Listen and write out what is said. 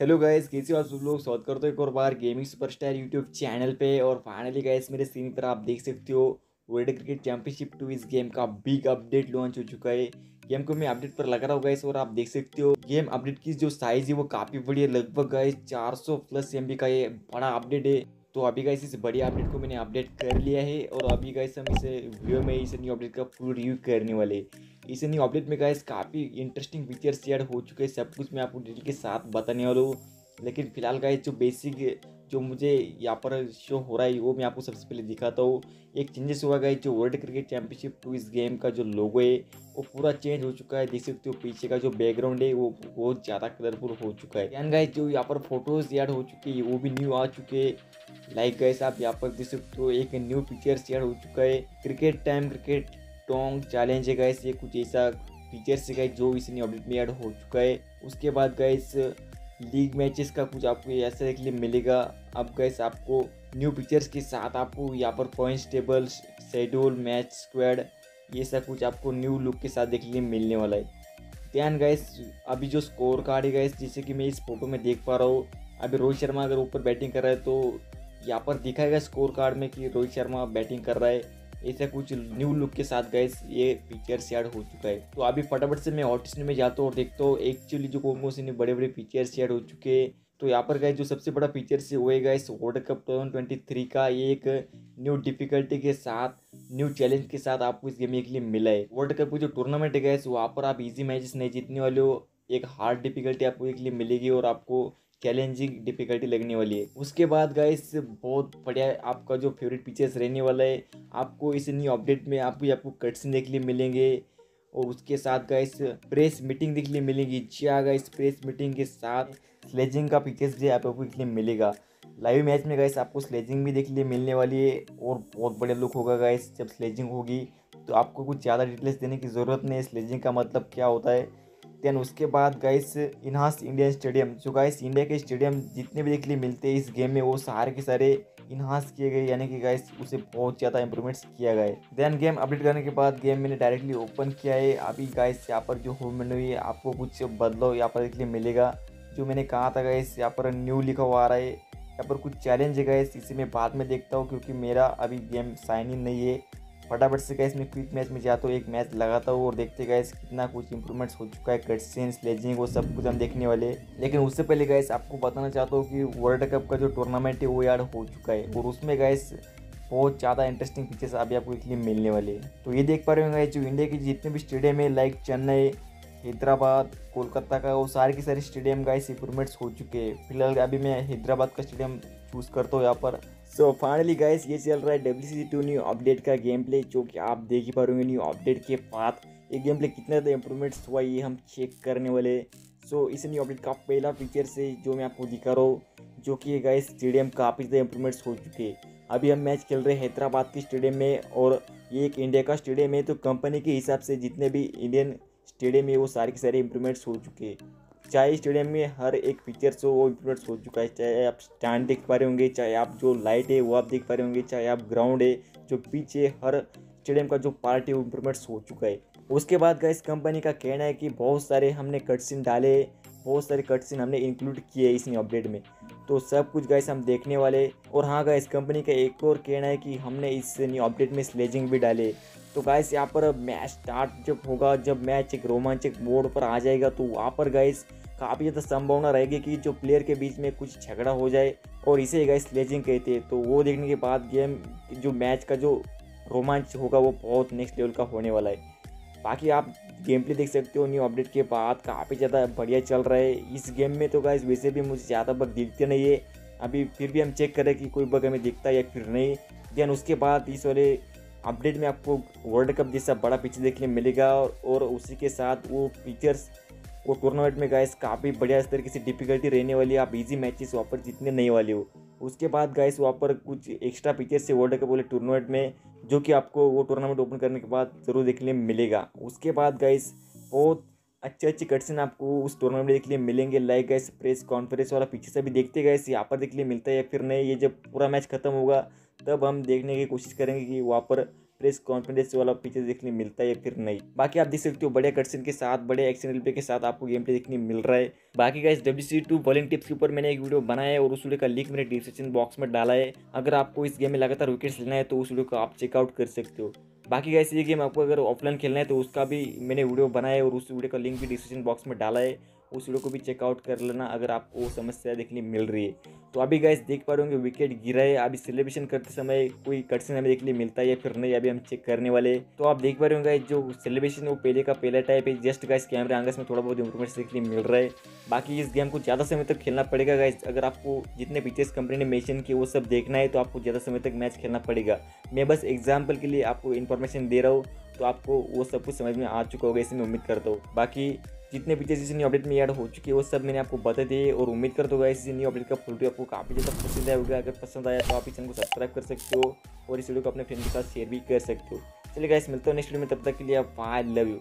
Hello guys कैसे हो आप सब लोग? स्वागत करते हो एक और बार गेमिंग सुपरस्टार यूट्यूब चैनल पे। और फाइनली गाइस मेरे स्क्रीन पर आप देख सकते हो वर्ल्ड क्रिकेट चैंपियनशिप टू इस गेम का बिग अपडेट लॉन्च हो चुका है। गेम को मैं अपडेट पर लगा रहा हूँ गाइस और आप देख सकते हो गेम अपडेट की जो साइज़ है वो काफ़ी बड़ी है। लगभग गाइस 400 प्लस MB का ये बड़ा अपडेट है। तो अभी गाइस इस बड़ी अपडेट को मैंने अपडेट कर लिया है और अभी गाइस हम इसे वीडियो में इस न्यू अपडेट का पूरा रिव्यू करने वाले इसे न्यू अपडेट में गाइस काफ़ी इंटरेस्टिंग फीचर्स ऐड हो चुके हैं, सब कुछ मैं आपको डिटेल के साथ बताने वाला हूँ। लेकिन फ़िलहाल गाइस जो बेसिक जो मुझे यहाँ पर शो हो रहा है, वो मैं आपको सबसे पहले दिखाता हूँ। एक चेंजेस हुआ गाइस, जो वर्ल्ड क्रिकेट चैंपियनशिप टू इस गेम का जो लोगो है, वो पूरा चेंज हो चुका है। देख सकते हो पीछे का जो बैकग्राउंड है, वो बहुत ज़्यादा कलरफुल हो चुका है। एंड गाइस जो यहाँ पर फ़ोटोज़ ऐड हो चुके हैं, वो भी न्यू आ चुके हैं। लाइक गाइस आप यहाँ पर देख सकते हो, एक न्यू पिक्चर्स ऐड हो चुका है। क्रिकेट टाइम क्रिकेट टोंग चैलेंज है गाइस ये कुछ ऐसा फीचर्स है गाइस जो इस अपडेट में ऐड हो चुका है। उसके बाद गाइस लीग मैचेस का कुछ आपको ऐसा लिए मिलेगा। अब गैस आपको न्यू पिक्चर्स के साथ आपको यहाँ पर points table schedule match squad ये सब कुछ आपको न्यू लुक के साथ देखने लिए मिलने वाला है। ध्यान गैस अभी जो स्कोर कार्ड है गैस जैसे कि मैं इस फ़ोटो में देख पा रहा हूँ, अभी रोहित शर्मा अगर ऊपर बैटिंग कर रहा है तो यहाँ पर दिखाएगा स्कोर कार्ड में कि रोहित शर्मा बैटिंग कर रहा है। ऐसा कुछ न्यू लुक के साथ गए ये फीचर्स ऐड हो चुका है। तो अभी फटाफट से मैं ऑटिस्ट में जाता हूँ और देखता हूँ एक्चुअली जो कौन कौन से बड़े बड़े फीचर्स ऐड हो चुके हैं। तो यहाँ पर गए जो सबसे बड़ा फीचर से वो है इस world cup two thousand twenty three का ये एक न्यू डिफिकल्टी के साथ न्यू चैलेंज के साथ आपको इस गेम के लिए मिला है। वर्ल्ड कप की जो टूर्नामेंट है गैस वहाँ पर आप इजी मैचेस नहीं जीतने वाले हो, एक हार्ड डिफिकल्टी आपको एक लिए मिलेगी और आपको चैलेंजिंग डिफिकल्टी लगने वाली है। उसके बाद गाइस बहुत बढ़िया आपका जो फेवरेट पिक्चर्स रहने वाला है, आपको इस न्यू अपडेट में आपको आपको कट्स देखने मिलेंगे। और उसके साथ गाइस प्रेस मीटिंग देखने मिलेगी। क्या गाइस प्रेस मीटिंग के साथ स्लेजिंग का पिक्चर्स भी आप आपको देखने मिलेगा। लाइव मैच में गाइस आपको स्लेजिंग भी देखने मिलने वाली है। और बहुत बढ़िया लुक होगा गाइस जब स्लेजिंग होगी तो आपको कुछ ज़्यादा डिटेल्स देने की ज़रूरत नहीं है। स्लेजिंग का मतलब क्या होता है? देन उसके बाद गाइस इन्हांस इंडियन स्टेडियम जो गाइस इंडिया के स्टेडियम जितने भी देखने मिलते हैं इस गेम में, वो सारे के सारे इन्हांस किए गए। यानी कि गाइस उसे बहुत ज़्यादा इंप्रूवमेंट्स किया गया देन गेम अपडेट करने के बाद गेम मैंने डायरेक्टली ओपन किया है। अभी गाइस यहाँ पर जो होम मेन्यू है, आपको कुछ बदलाव यहाँ पर देखने मिलेगा। जो मैंने कहा था गाइस यहाँ पर न्यू लिखा हुआ आ रहा है। यहाँ पर कुछ चैलेंज है गाइस इसे मैं बाद में देखता हूँ, क्योंकि मेरा अभी गेम साइन इन नहीं है। फटाफट से गैस मैं क्विक मैच में जाता हूँ, एक मैच लगाता हूँ और देखते गैस कितना कुछ इंप्रूवमेंट्स हो चुका है कट सीन स्लेजिंग वो सब कुछ हम देखने वाले लेकिन उससे पहले गैस आपको बताना चाहता हूँ कि वर्ल्ड कप का जो टूर्नामेंट है, वो यार हो चुका है और उसमें गैस बहुत ज़्यादा इंटरेस्टिंग फीचर्स अभी आपको इसलिए मिलने वाले हैं। तो ये देख पा रहे होंगे जो इंडिया के जितने भी स्टेडियम है लाइक चेन्नई हैदराबाद, कोलकाता का, वो सारे के सारे स्टेडियम का इस इंप्रूवमेंट्स हो चुके हैं। फ़िलहाल अभी मैं हैदराबाद का स्टेडियम चूज़ करता हूँ यहाँ पर। सो फाइनली गाइस ये चल रहा है W C two new update का गेम प्ले जो कि आप देख ही पा रहे न्यू अपडेट के बाद। ये गेम प्ले कितना ज़्यादा इंप्रूवमेंट्स हुआ, ये हम चेक करने वाले सो इस न्यू अपडेट का पहला फीचर से जो मैं आपको दिखा रहा हूँ, जो कि गाइस स्टेडियम काफ़ी ज़्यादा इंप्रूवमेंट्स हो चुके अभी हम मैच खेल रहे हैं हैदराबाद के स्टेडियम में और ये एक इंडिया का स्टेडियम है तो कंपनी के हिसाब से जितने भी इंडियन स्टेडियम है, वो सारे के सारे इंप्रूवमेंट्स हो चुके चाहे स्टेडियम में हर एक फीचर्स हो वो इम्प्रूवमेंट्स हो चुका है, चाहे आप स्टैंड देख पा रहे होंगे, चाहे आप जो लाइट है वो आप देख पा रहे होंगे, चाहे आप ग्राउंड है, जो पिच है, हर स्टेडियम का जो पार्ट है वो इम्प्रूवमेंट्स हो चुका है। उसके बाद का इस कंपनी का कहना है कि बहुत सारे हमने कटसिन डाले, बहुत सारे कटसिन हमने इंक्लूड किए इस अपडेट में। तो सब कुछ गाइस हम देखने वाले और हाँ गाइस कंपनी का एक और कहना है कि हमने इस न्यू अपडेट में स्लेजिंग भी डाले। तो गाइस यहाँ पर मैच स्टार्ट जब होगा, जब मैच एक रोमांचक बोर्ड पर आ जाएगा तो वहाँ पर गाइस काफ़ी ज़्यादा संभावना रहेगी कि जो प्लेयर के बीच में कुछ झगड़ा हो जाए और इसे गाइस स्लेजिंग कहते हैं तो वो देखने के बाद गेम जो मैच का जो रोमांच होगा वो बहुत नेक्स्ट लेवल का होने वाला है। बाकी आप गेम प्ले देख सकते हो न्यू अपडेट के बाद काफ़ी ज़्यादा बढ़िया चल रहा है। इस गेम में तो गाइस वैसे भी मुझे ज़्यादा बग दिखते नहीं है। अभी फिर भी हम चेक करें कि कोई बग हमें दिखता है या फिर नहीं। देन उसके बाद इस वाले अपडेट में आपको वर्ल्ड कप जैसा बड़ा पिक्चर देखने मिलेगा और उसी के साथ वो पिक्चर्स वो टूर्नामेंट में गाइस काफ़ी बढ़िया तरीके से डिफिकल्टी रहने वाली है। आप इजी मैचेस वहाँ पर जीतने नहीं वाले हो। उसके बाद गाइस वहाँ पर कुछ एक्स्ट्रा फीचर्स से वर्ल्ड कप वाले टूर्नामेंट में, जो कि आपको वो टूर्नामेंट ओपन करने के बाद ज़रूर देखने मिलेगा। उसके बाद गाइस बहुत अच्छे अच्छे कटसन आपको उस टूर्नामेंट में देखने मिलेंगे। लाइक गैस प्रेस कॉन्फ्रेंस वाला पीछे से भी देखते गए यहाँ पर देखने मिलता है या फिर नहीं। ये जब पूरा मैच खत्म होगा, तब हम देखने की कोशिश करेंगे कि वहाँ पर प्रेस कॉन्फिडेंस वाला फीचर देखने मिलता है या फिर नहीं। बाकी आप देख सकते हो बड़े कटसिन के साथ बड़े एक्शन रिप्ले के साथ आपको गेम प्ले देखने मिल रहा है। बाकी guys W C two bowling tips के ऊपर मैंने एक वीडियो बनाया है और उस वीडियो का लिंक मैंने डिस्क्रिप्शन बॉक्स में डाला है। अगर आपको इस गेम में लगातार विकेट्स लेना है तो उस वीडियो को आप चेकआउट कर सकते हो। बाकी गाइस ये गेम आपको अगर ऑफलाइन खेलना है तो उसका भी मैंने वीडियो बनाया है और उस वीडियो का लिंक भी डिस्क्रिप्शन बॉक्स में डाला है। उस वीडियो को भी चेकआउट कर लेना अगर आपको वो समस्या देखने मिल रही है। तो अभी गैस देख पा रहे होंगे विकेट गिरा है। अभी सेलिब्रेशन करते समय कोई कटसन हमें देखने मिलता है या फिर नहीं, अभी हम चेक करने वाले तो आप देख पा रहे होंगे जो सेलिब्रेशन वो पहले का पहला टाइप है। जस्ट गाइस कैमरे आंगस में थोड़ा बहुत इंप्रूवमेंट देखने मिल रहा है। बाकी इस गेम को ज़्यादा समय तक खेलना पड़ेगा गाइस अगर आपको जितने पिक्चर्स कंपनी ने मेंशन किए वो सब देखना है तो आपको ज़्यादा समय तक मैच खेलना पड़ेगा। मैं बस एग्ज़ाम्पल के लिए आपको इन्फॉर्मेशन दे रहा हूँ तो आपको वो सब कुछ समझ में आ चुका होगा इसे मैं उम्मीद करता हूँ। बाकी जितने भी इस न्यू अपडेट में ऐड हो चुकी है, वो सब मैंने आपको बता दिए और उम्मीद कर दूँगा इस न्यू अपडेट का फुल आपको काफ़ी ज़्यादा पसंद आया होगा अगर पसंद आया तो आप इस चैनल को सब्सक्राइब कर सकते हो और इस वीडियो को अपने फ्रेंड के साथ शेयर भी कर सकते हो। चलिए गाइस मिलते हो नेक्स्ट वीडियो में, तब तक के लिए आप आई लव यू